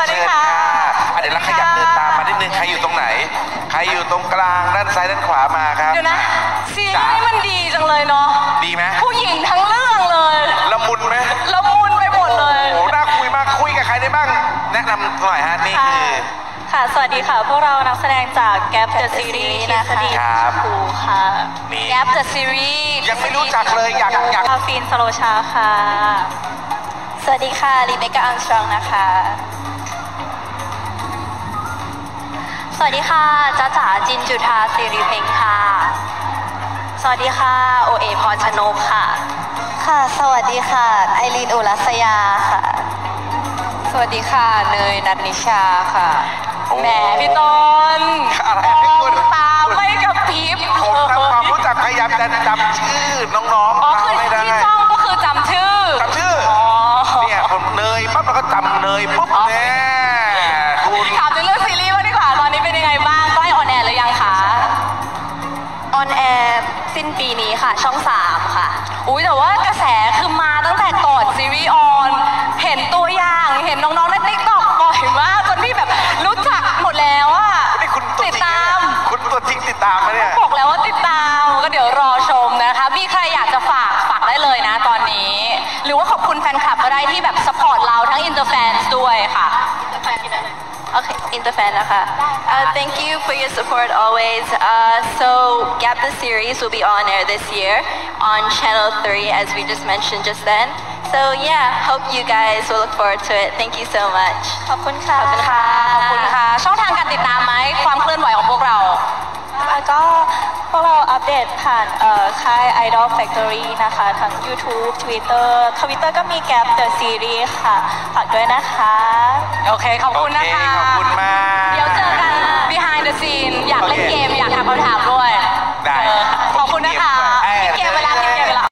วัสดีค่ะเดี๋ยวเราขยับเดินตามมานิดนึง ใครอยู่ตรงไหน ใครอยู่ตรงกลางด้านซ้ายด้านขวามาครับ เดี๋ยวนะสียม่มันดีจังเลยเนาะ ดีไหมผู้หญิงทั้งเรื่องเลยละมุนไหมละมุนไปหมดเลยโอ้โหน่าคุยมากคุยกับใครได้บ้าง แนะนำหน่อยฮะนี่คือ ค่ะ สวัสดีค่ะ พวกเรานักแสดงจากแกปเดอะซีรีส์นะคะดีครับ ครูค่ะนี่ แกปเดอะซีรีส์ยังไม่รู้จักเลยอยากอยาก ฟินสโลชาค่ะ สวัสดีค่ะ รีเบคก้าอังชองนะคะ สวัสดีค่ะจ้าจ๋าจินจุธาสิริเพ็งค่ะ สวัสดีค่ะโอเอพรชนกค่ะ ค่ะ สวัสดีค่ะ ไอรีนอุรัสยาค่ะ สวัสดีค่ะ เนยนัทนิชาค่ะโอ้แหมพี่ต้นอะไรมให้อพูดงตาไม่กระพริบผมทำความรู้จักพยายามจะจำชื่อน้องอ๋อๆคือไม่ได้ที่จ้องก็คือจำชื่อจำชื่ออ๋อเนี่ยผมเนยปั๊บเราก็จำเนยปุ๊บอ๋อแน่คุ สิ้นปีนี้ค่ะ ช่อง3ค่ะ อุ้ยแต่ว่ากระแสคือมาตั้งแต่ก่อนซีรีส์ออน เห็นตัวอย่างเห็นน้องๆในติ๊กต็อกบ่อยมากจนพี่แบบรู้จักหมดแล้วอะนี่คุณตัวติดจริงตานะมเนี่ยคุณตัวจริงติดตามไหมเนี่ย บอกแล้วว่าติดตามก็เดี๋ยวรอชมนะคะ มีใครอยากจะฝากฝากได้เลยนะตอนนี้ หรือว่าขอบคุณแฟนคลับก็ได้ที่แบบ support เราทั้ง inter fan ด้วยค่ะ Okay, Interfan นะคะ uh, Thank you for your support always. Uh, so, recap, the series will be on air this year on Channel 3, as we just mentioned just then. So yeah, hope you guys will look forward to it. Thank you so much. ขอบคุณค่ะ ขอบคุณค่ะ ขอบคุณค่ะ ช่องทางการติดตามไหม ความเคลื่อนไหวของพวกเรา ก็พวกเราอัปเดตผ่านค่าย Idol Factory นะคะ ทั้ง YouTube Twitter Twitter ก็มีแกป The Series ค่ะ ฝากด้วยนะคะ โอเค ขอบคุณนะคะ โอเคขอบคุณมาก เดี๋ยวเจอกัน behind the scene อยากเล่นเกม อยากถามคำถาม